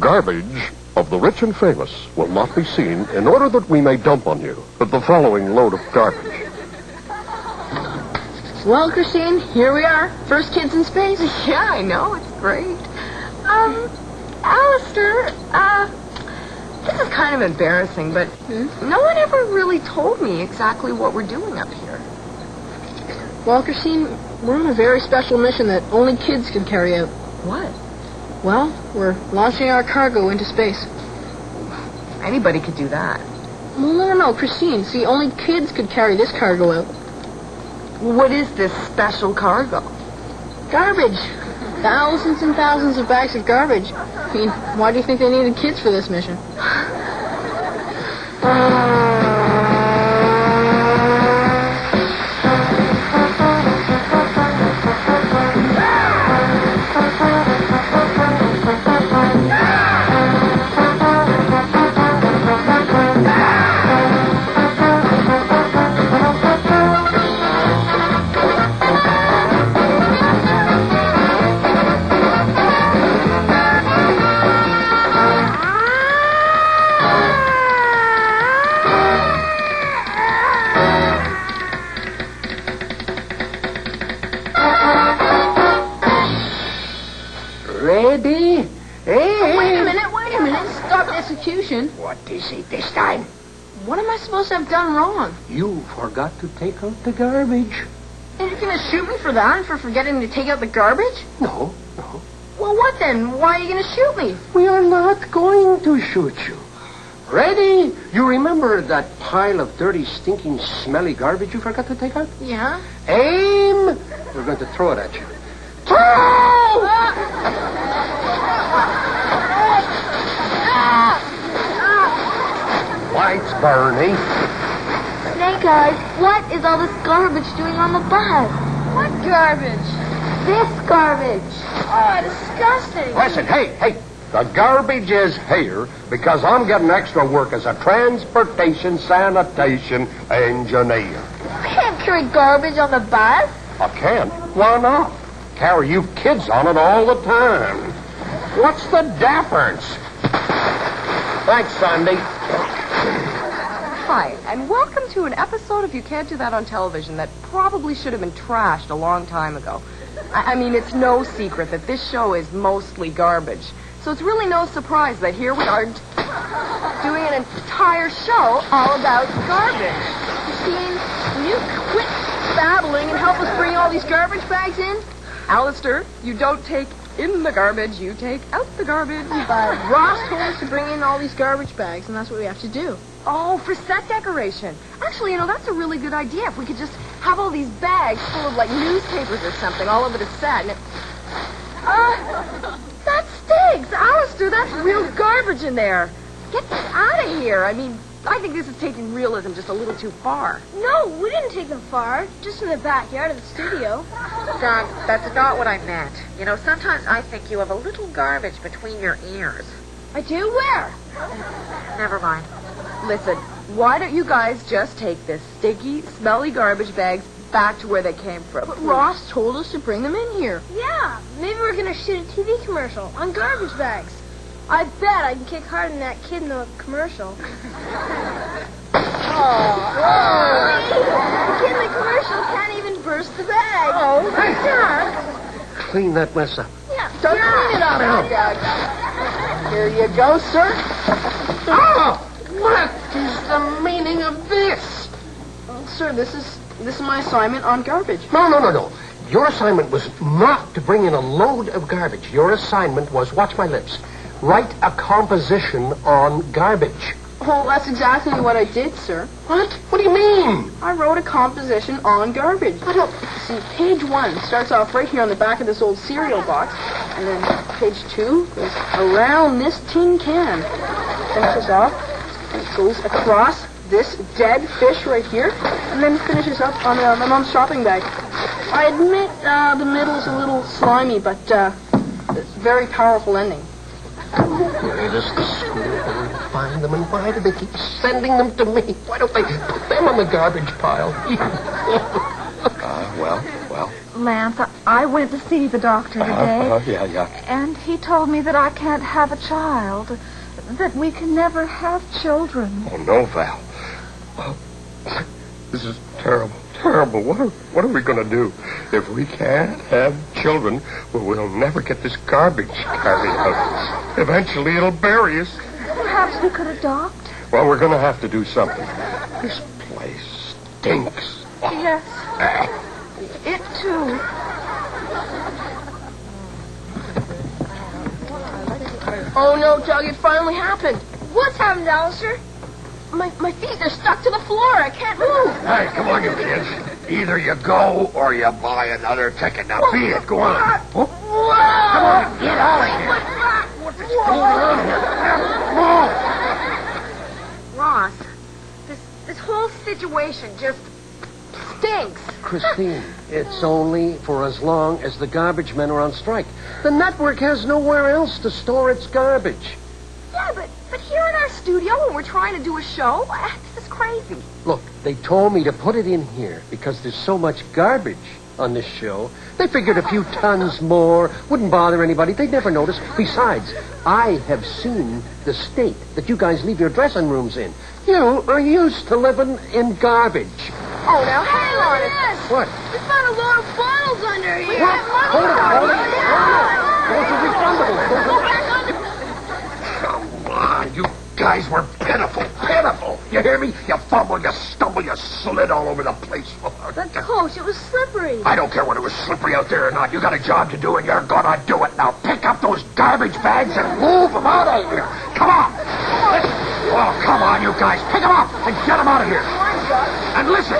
Garbage of the rich and famous will not be seen in order that we may dump on you with the following load of garbage. Well, Christine, here we are. First kids in space. Yeah, I know. It's great. Um, Alistair, uh, this is kind of embarrassing, but no one ever really told me exactly what we're doing up here. Well, Christine, we're on a very special mission that only kids can carry out. What? Well, we're launching our cargo into space. Anybody could do that. Well, no, no, no, Christine. See, only kids could carry this cargo out. What is this special cargo? Garbage. Thousands and thousands of bags of garbage. I mean, why do you think they needed kids for this mission? Ready? Uh, What is it this time? What am I supposed to have done wrong? You forgot to take out the garbage. And you're going to shoot me for that and for forgetting to take out the garbage? No, no. Well, what then? Why are you going to shoot me? We are not going to shoot you. Ready? You remember that pile of dirty, stinking, smelly garbage you forgot to take out? Yeah? Aim! We're going to throw it at you. Throw! Ah! Lights, Bernie. Snake Eyes, what is all this garbage doing on the bus? What garbage? This garbage. Oh, disgusting. Listen, hey, hey. The garbage is here because I'm getting extra work as a transportation sanitation engineer. We can't carry garbage on the bus. I can't. Why not? Carry you kids on it all the time. What's the difference? Thanks, Sandy. Hi, and welcome to an episode of You Can't Do That on Television that probably should have been trashed a long time ago. I, I mean, it's no secret that this show is mostly garbage. So it's really no surprise that here we are doing an entire show all about garbage. Christine, will you quit babbling and help us bring all these garbage bags in? Alistair, you don't take in the garbage, you take out the garbage. But Ross told us to bring in all these garbage bags, and that's what we have to do. Oh, for set decoration. Actually, you know, that's a really good idea. If we could just have all these bags full of, like, newspapers or something all over the set. And it... Uh, that stinks. Alistair, that's real garbage in there. Get this out of here. I mean, I think this is taking realism just a little too far. No, we didn't take them far. Just in the backyard of the studio. Doug, that's not what I meant. You know, sometimes I think you have a little garbage between your ears. I do? Where? Never mind. Listen, why don't you guys just take this sticky, smelly garbage bags back to where they came from? But Ross told us to bring them in here. Yeah, maybe we're gonna shoot a TV commercial on garbage bags. I bet I can kick harder than that kid in the commercial. Oh. The kid in the commercial can't even burst the bag. Oh, Doug. Clean that mess up. Yeah. Don't clean it up, now, Doug. Here you go, sir. Oh! What is the meaning of this? Sir, this is this is my assignment on garbage. No, no, no, no. Your assignment was not to bring in a load of garbage. Your assignment was, watch my lips, write a composition on garbage. Well, that's exactly what I did, sir. What? What do you mean? I wrote a composition on garbage. I don't see. Page one starts off right here on the back of this old cereal box, and then page two goes around this tin can, finishes off, and goes across this dead fish right here, and then finishes up on uh, my mom's shopping bag. I admit uh, the middle's a little slimy, but uh, it's a very powerful ending. Where does the school board find them, and why do they keep sending them to me? Why don't they put them on the garbage pile? Uh, well, well. Lance, I, I went to see the doctor today, Uh, yeah, yeah. and he told me that I can't have a child, that we can never have children. Oh, no, Val. Oh, this is terrible, terrible. What are, what are we going to do? If we can't have children, well, we'll never get this garbage carried out. Eventually, it'll bury us. Perhaps we could adopt? Well, we're going to have to do something. This place stinks. Yes, Ah, it too. Oh no, Doug, it finally happened. What's happened, Alistair? My, my feet, they're stuck to the floor. I can't move. Hey, come on, you kids. Either you go or you buy another ticket. Now, be it. Go on. Oh, come on, get out of here. What's going on here? Ross, this this whole situation just stinks. Christine, it's only for as long as the garbage men are on strike. The network has nowhere else to store its garbage. Yeah, but, but here in our studio when we're trying to do a show, this is crazy. Look, they told me to put it in here because there's so much garbage on this show. They figured a few tons more wouldn't bother anybody. They'd never notice. Besides, I have seen the state that you guys leave your dressing rooms in. You are used to living in garbage. Oh, now hang on. What? We found a load of bottles under here. What? Hold it, hold it, hold it. Those are refundable. Those Go back under. Come on, you guys were pitiful, pitiful. You hear me? You fumbled, you stumbled, you slid all over the place. But, Coach, it was slippery. I don't care whether it was slippery out there or not. You got a job to do, and you're gonna do it. Now pick up those garbage bags and move them out of here. Come on. Oh, come on, you guys. Pick them up and get them out of here. And listen,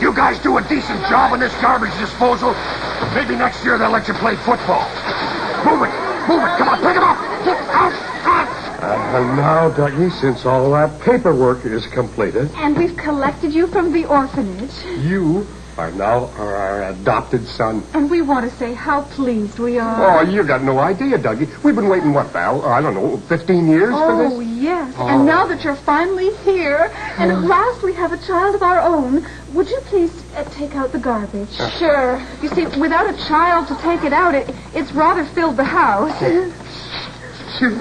you guys do a decent job on this garbage disposal. Maybe next year they'll let you play football. Move it. Move it. Come on, pick them up. Get out. out. Uh, and now, Dougie, since all that paperwork is completed, And we've collected you from the orphanage. you are now our adopted son. And we want to say how pleased we are. Oh, you've got no idea, Dougie. We've been waiting, what, Val? I don't know, 15 years for Oh, this? yes. Oh. Yes. And now that you're finally here, and at last we have a child of our own, would you please uh, take out the garbage? Sure. You see, without a child to take it out, it, it's rather filled the house. Shoot.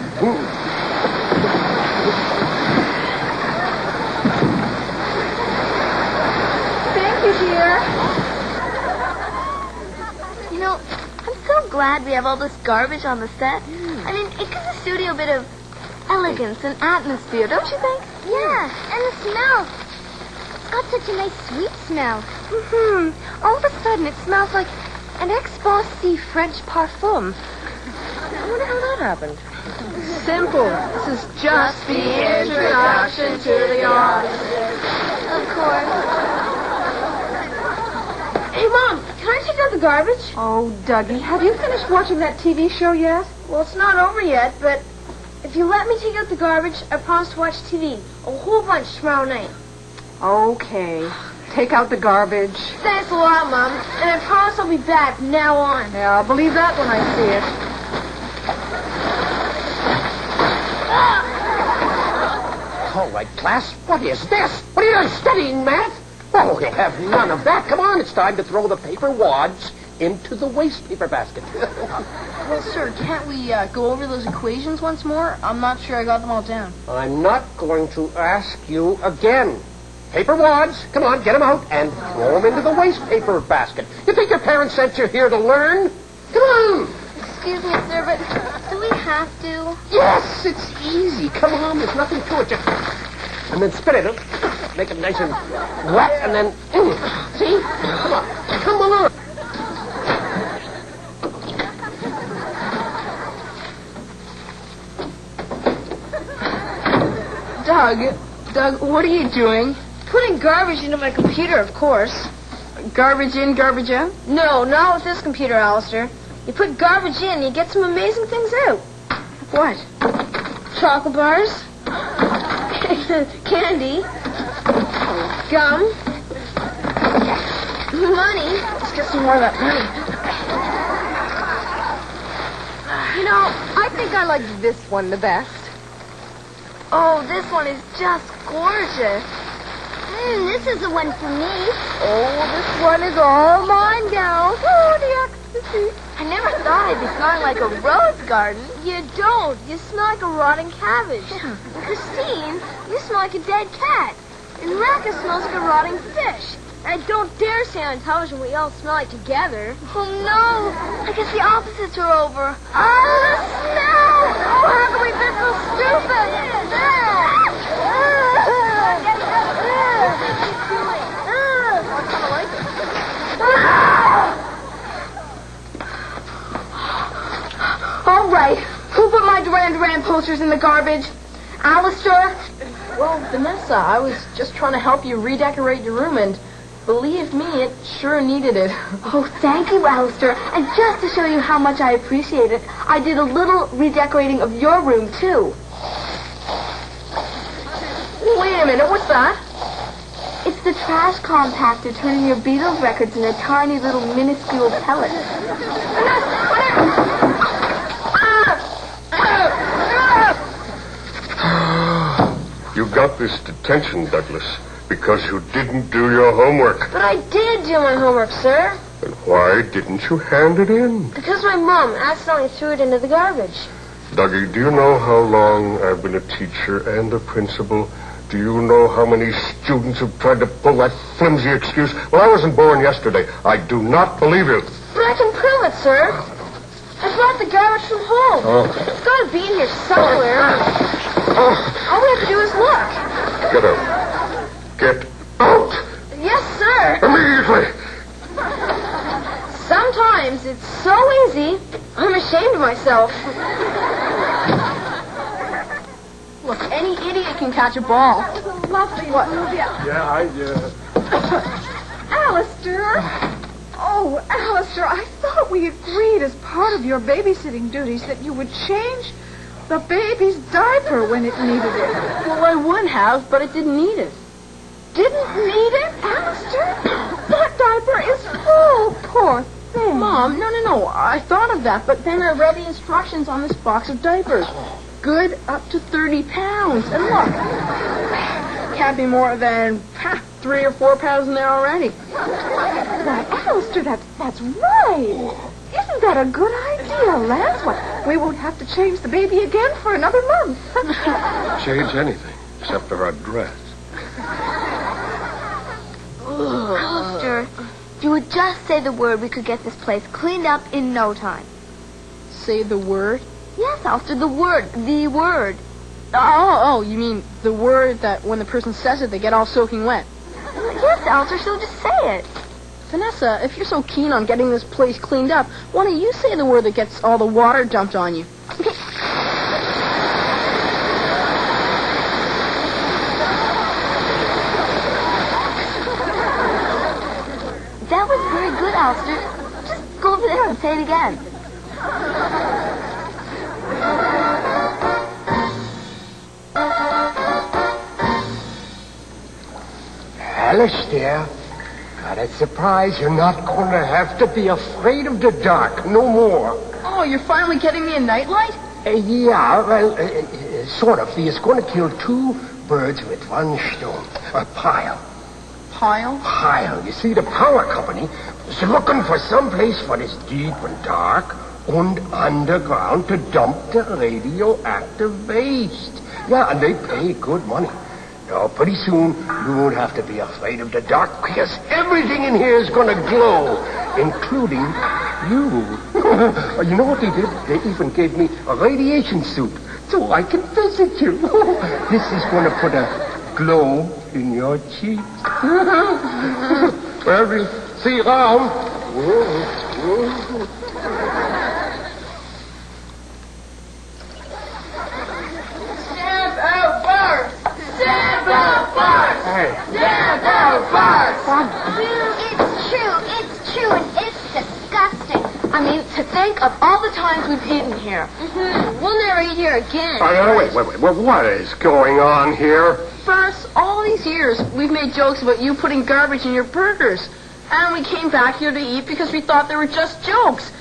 Thank you, dear. You know, I'm so glad we have all this garbage on the set. I mean, it gives the studio a bit of elegance and atmosphere, don't you think? Yeah, and the smell. It's got such a nice sweet smell. Mm-hmm. All of a sudden, it smells like an ex-bossy French parfum. I wonder how that happened. Simple. This is just the introduction to the audience. Of course. Hey, Mom, can I take out the garbage? Oh, Dougie, have you finished watching that TV show yet? Well, it's not over yet, but if you let me take out the garbage, I promise to watch TV. A whole bunch tomorrow night. Okay. Take out the garbage. Thanks a lot, Mom. And I promise I'll be back from now on. Yeah, I'll believe that when I see it. All right, class. What is this? What are you studying, math? Oh, we'll have none of that. Come on, it's time to throw the paper wads into the waste paper basket. Well, sir, can't we uh, go over those equations once more? I'm not sure I got them all down. I'm not going to ask you again. Paper wads, come on, get them out and throw them into the waste paper basket. You think your parents sent you here to learn? Come on. Excuse me, sir, but do we have to? Yes, it's easy. Come on, there's nothing to it. Just and then spit it. Make it nice and wet, and then see. Come on, come on. Doug, Doug, what are you doing? Putting garbage into my computer, of course. Garbage in, garbage out? No, not with this computer, Alistair. You put garbage in, you get some amazing things out. What? Chocolate bars, candy, gum, money. Let's get some more of that money. You know, I think I like this one the best. Oh, this one is just gorgeous. Mm, this is the one for me. Oh, this one is all mine now. Oh, the X's. I never thought I'd be smelling like a rose garden. You don't. You smell like a rotting cabbage. Christine, you smell like a dead cat. And Rekha smells like a rotting fish. And I don't dare say on television we all smell like together. Oh no! I guess the opposites are over. Oh, the smell! Oh, how can we be so stupid? All right. Who put my Duran Duran posters in the garbage? Alistair? Well, Vanessa, I was just trying to help you redecorate your room, and believe me, it sure needed it. Oh, thank you, Alistair. And just to show you how much I appreciate it, I did a little redecorating of your room, too. Wait a minute, what's that? It's the trash compactor turning your Beatles records into tiny little minuscule pellets. You got this detention, Douglas, because you didn't do your homework. But I did do my homework, sir. And why didn't you hand it in? Because my mom accidentally threw it into the garbage. Dougie, do you know how long I've been a teacher and a principal? Do you know how many students have tried to pull that flimsy excuse? Well, I wasn't born yesterday. I do not believe you. But I can prove it, sir. I brought the garbage from home. Oh. It's got to be in here somewhere. All we have to do is look. Get out. Get out! Yes, sir. Immediately! Sometimes it's so easy, I'm ashamed of myself. Look, any idiot can catch a ball. Lovely what? Yeah, I, uh... Alistair! Oh, Alistair, I thought we agreed as part of your babysitting duties that you would change the baby's diaper when it needed it. Well, I would have, but it didn't need it. Didn't need it, Alistair? That diaper is full, poor thing. Mom, no, no, no. I thought of that, but then I read the instructions on this box of diapers. Good up to 30 pounds. And look, can't be more than ha, three or four pounds in there already. Why, Alistair, that's, that's right. Isn't that a good idea, Lance? Why, we won't have to change the baby again for another month. Change anything except for our dress. Alistair, if you would just say the word, we could get this place cleaned up in no time. Say the word. Yes, Alistair, the word. The word. Oh, oh, oh you mean the word that when the person says it, they get all soaking wet. Yes, Alistair, so just say it. Vanessa, if you're so keen on getting this place cleaned up, why don't you say the word that gets all the water dumped on you? That was very good, Alistair. Just go over there and say it again. Alistair, got a surprise. You're not going to have to be afraid of the dark no more. Oh, you're finally getting me a nightlight? Uh, yeah, well, uh, uh, sort of. He's going to kill two birds with one stone. A pile. Pile? Pile. You see, the power company is looking for some place for this deep and dark and underground to dump the radioactive waste. Yeah, and they pay good money. Now, pretty soon, you won't have to be afraid of the dark because everything in here is going to glow, including you. you know what they did? They even gave me a radiation suit so I can visit you. this is going to put a glow in your cheeks. well, we'll see you around. Whoa, whoa. Stamp out bars! Stamp out bars! Hey. Stamp out bars! It's true. It's true, and it's disgusting. I mean, to think of all the times we've eaten here. Mm-hmm. We'll never eat here again. Oh, no, wait, wait, wait. Well, what is going on here? First, all these years, we've made jokes about you putting garbage in your burgers. And we came back here to eat because we thought they were just jokes.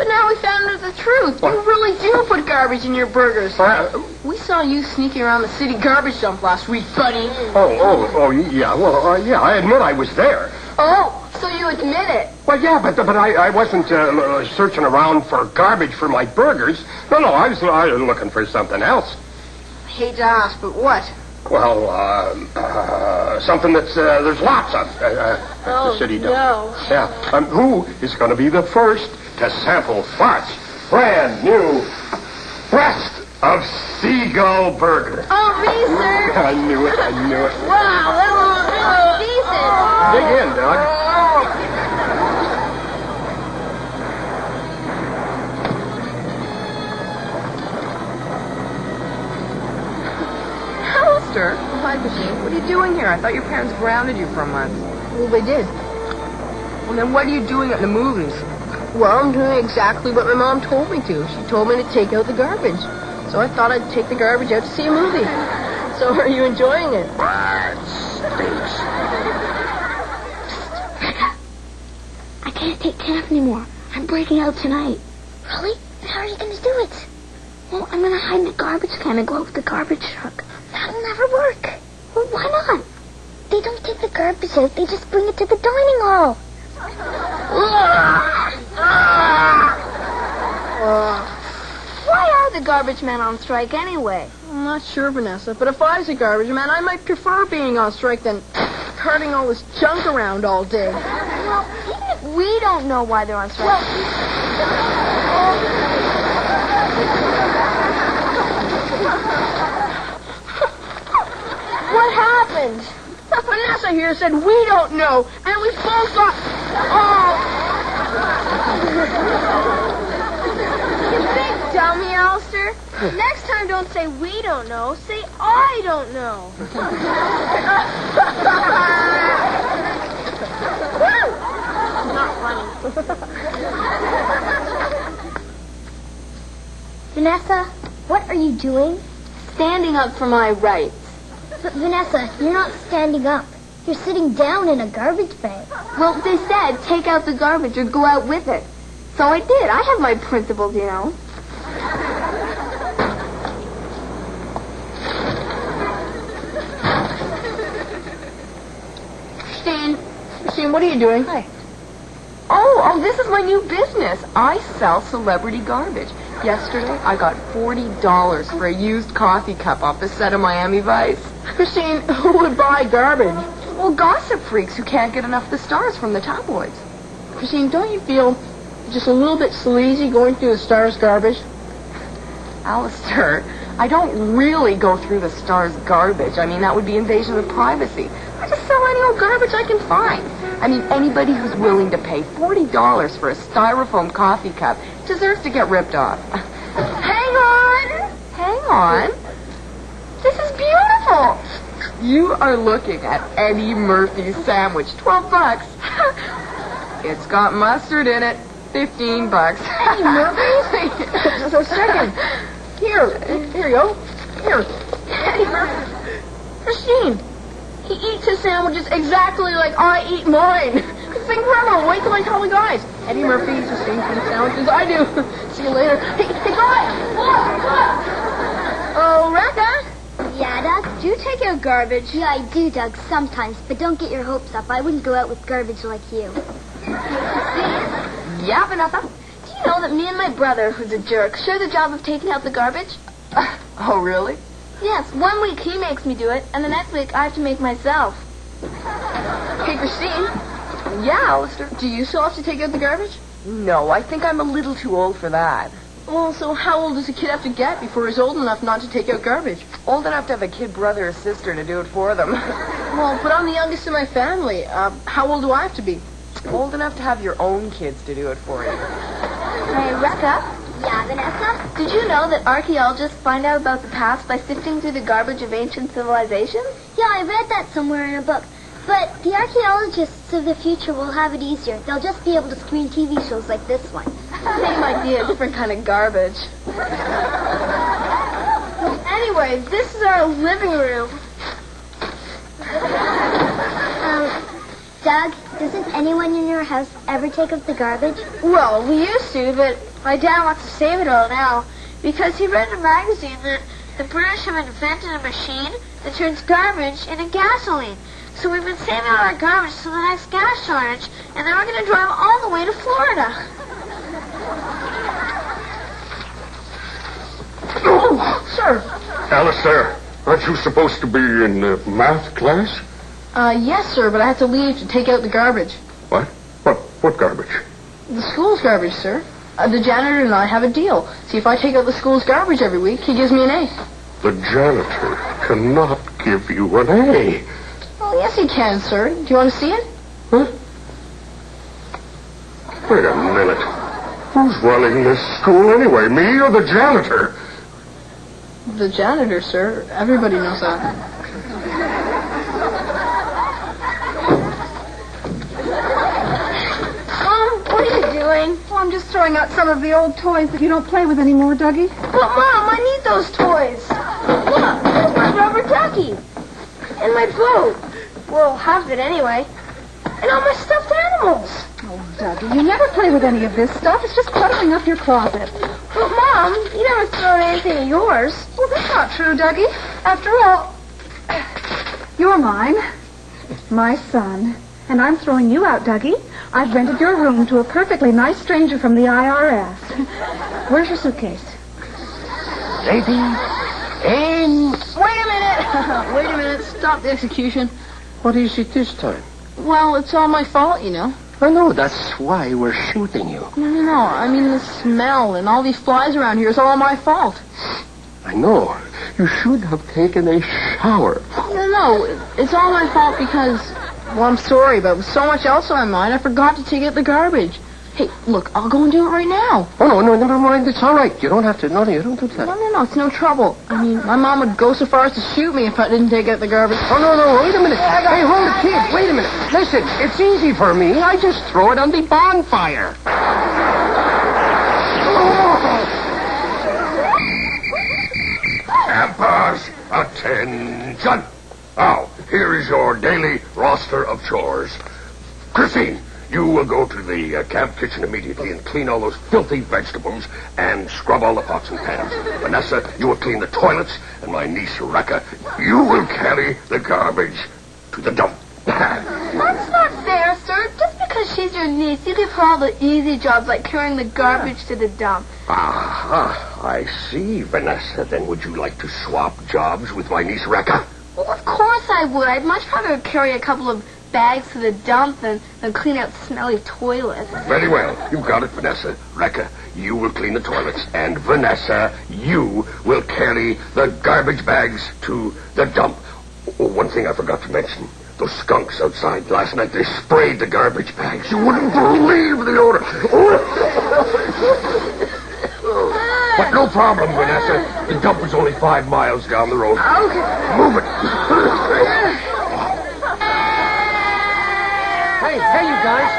But now we found out the truth. You really do put garbage in your burgers. Uh, We saw you sneaking around the city garbage dump last week, buddy. oh, oh, oh, yeah. Well, uh, yeah, I admit I was there. Oh, So you admit it. Well, yeah, but but I, I wasn't uh, searching around for garbage for my burgers. No, no, I was, I was looking for something else. I hate to ask, but what? Well, uh, uh, something that's uh, there's lots of uh, uh, at Oh, the city dump. no. Yeah. Um, who is going to be the first to sample Barth's brand new breast of seagull burger? Oh, me, sir. I knew it. I knew it. Wow, that was decent. Dig in, Doug. Alistair, hi, Christine. What are you doing here? I thought your parents grounded you for a month. Well, they did. Well, then what are you doing at the movies? Well, I'm doing exactly what my mom told me to. She told me to take out the garbage. So I thought I'd take the garbage out to see a movie. So are you enjoying it? That stinks. I can't take camp anymore. I'm breaking out tonight. Really? How are you going to do it? Well, I'm going to hide in a garbage can and go out with the garbage truck. That'll never work. Well, why not? They don't take the garbage out. They just bring it to the dining hall. Ah! Why are the garbage men on strike anyway? I'm not sure, Vanessa, but if I was a garbage man, I might prefer being on strike than carting all this junk around all day. Well, even if we don't know why they're on strike. what happened? Vanessa here said we don't know, and we both got. Oh, You big dummy, Alistair. Next time, don't say we don't know. Say I don't know. Not funny. Vanessa, what are you doing? Standing up for my rights. But Vanessa, you're not standing up. You're sitting down in a garbage bag. Well, they said take out the garbage or go out with it. So I did. I have my principles, you know. Christine. Christine, what are you doing? Hi. Oh, oh, this is my new business. I sell celebrity garbage. Yesterday, I got $40 for a used coffee cup off the set of Miami Vice. Christine, who would buy garbage? Well, gossip freaks who can't get enough of the stars from the tabloids. Christine, don't you feel just a little bit sleazy going through the stars' garbage? Alistair, I don't really go through the stars' garbage. I mean, that would be invasion of privacy. I just sell any old garbage I can find. I mean, anybody who's willing to pay $40 for a styrofoam coffee cup deserves to get ripped off. Hang on! Hang on. This is beautiful. You are looking at Eddie Murphy's sandwich. 12 bucks. it's got mustard in it. 15 bucks. Eddie Murphy? Just a second. Here, here you go. Here. Eddie Murphy. Christine, he eats his sandwiches exactly like I eat mine. It's incredible. Wait till I tell the guys. Eddie Murphy eats the same kind of sandwiches I do. See you later. Hey, hey guys! Look, look! Oh, Rekha? Yeah, Doug? Do you take out garbage? Yeah, I do, Doug, sometimes. But don't get your hopes up. I wouldn't go out with garbage like you. Yeah, Vanessa. Do you know that me and my brother, who's a jerk, share the job of taking out the garbage? Oh, really? Yes, one week he makes me do it, and the next week I have to make myself. Hey, Christine, Yeah, Alistair. do you still have to take out the garbage? No, I think I'm a little too old for that. Well, so how old does a kid have to get before he's old enough not to take out garbage? Old enough to have a kid brother or sister to do it for them. Well, but I'm the youngest in my family. Uh, how old do I have to be? Old enough to have your own kids to do it for you. Hey, Rekha? Yeah, Vanessa? Did you know that archaeologists find out about the past by sifting through the garbage of ancient civilizations? Yeah, I read that somewhere in a book. But the archaeologists of the future will have it easier. They'll just be able to screen TV shows like this one. Same idea, different kind of garbage. Anyway, this is our living room. Um, Doug, doesn't anyone in your house ever take up the garbage? Well, we used to, but my dad wants to save it all now because he read in a magazine that the British have invented a machine that turns garbage into gasoline. So we've been saving all our garbage till the next gas shortage, and then we're going to drive all the way to Florida. Oh, sir. Alistair, aren't you supposed to be in uh, math class? Uh, yes, sir, but I have to leave to take out the garbage. What? What? What garbage? The school's garbage, sir. Uh, the janitor and I have a deal. See, if I take out the school's garbage every week, he gives me an A. The janitor cannot give you an A. Oh, yes, he can, sir. Do you want to see it? Huh? Wait a minute. Who's running this school anyway, me or the janitor? The janitor, sir. Everybody knows that. Mom, what are you doing? Well, I'm just throwing out some of the old toys that you don't play with anymore, Dougie. But Mom, I need those toys. Look, my rubber ducky. And my boat. Well, half it anyway. And all my stuffed animals. Oh, Dougie, you never play with any of this stuff. It's just cluttering up your closet. But Mom, you never throw anything of yours. Well, that's not true, Dougie. After all, you're mine, my son, and I'm throwing you out, Dougie. I've rented your room to a perfectly nice stranger from the IRS. Where's your suitcase? Ladies and Wait a minute! Wait a minute. Stop the execution. what is it this time? Well, it's all my fault, you know. I know, that's why we're shooting you. No, no, no. I mean, the smell and all these flies around here is all my fault. I know. You should have taken a shower. No, no. It's all my fault because, well, I'm sorry, but with so much else on my mind, I forgot to take out the garbage. Hey, look, I'll go and do it right now. Oh, no, no, never mind. It's all right. You don't have to. No, no, you don't do No, that. no, no. no, It's no trouble. I mean, my mom would go so far as to shoot me if I didn't take out the garbage. Oh, no, no, wait a minute. Hey, hold it, kid. Wait a minute. Listen, it's easy for me. I just throw it on the bonfire. Campers, attention. Now, here is your daily roster of chores. Christine, you will go to the uh, camp kitchen immediately and clean all those filthy vegetables and scrub all the pots and pans. Vanessa, you will clean the toilets, and my niece Rebecca, you will carry the garbage to the dump. That's not fair, sir. Just because she's your niece, you give her all the easy jobs like carrying the garbage to the dump. Aha, I see, Vanessa. Then would you like to swap jobs with my niece Rebecca? Well, of course I would. I'd much rather carry a couple of bags to the dump than, than clean out smelly toilets. Very well. You got it, Vanessa. Rekha, you will clean the toilets. And Vanessa, you will carry the garbage bags to the dump. Oh, one thing I forgot to mention. Those skunks outside last night, they sprayed the garbage bags. You wouldn't believe the odor. Oh. But no problem, Vanessa. The dump is only five miles down the road. Okay. Move it. Hey, hey, you guys.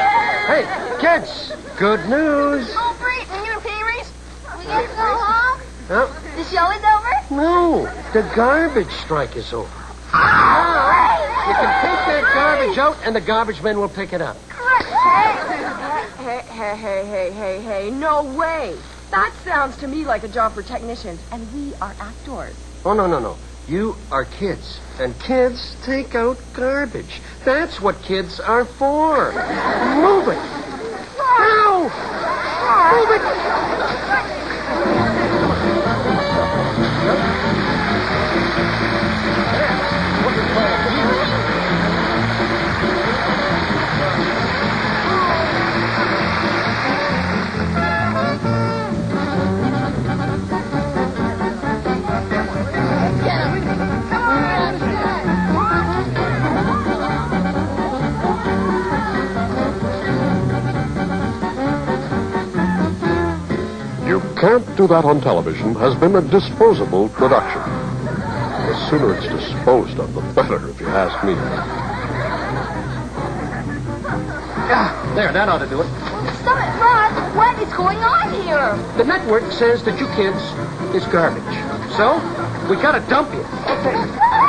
Hey, kids. Good news. Oh, Bree, and you and Pee Reese? We get to go home? Huh? The show is over? No, the garbage strike is over. Oh. You can take that garbage out, and the garbage men will pick it up. Hey, hey, hey, hey, hey, hey, no way. That sounds to me like a job for technicians, and we are actors. Oh, no, no, no. You are kids, and kids take out garbage. That's what kids are for. Move it. Now. Move it. Can't do that on television has been a disposable production. The sooner it's disposed of, the better, if you ask me. There, that ought to do it. Stop it, Rod. What is going on here? The network says that you kids is garbage. So, we gotta dump you. Ah!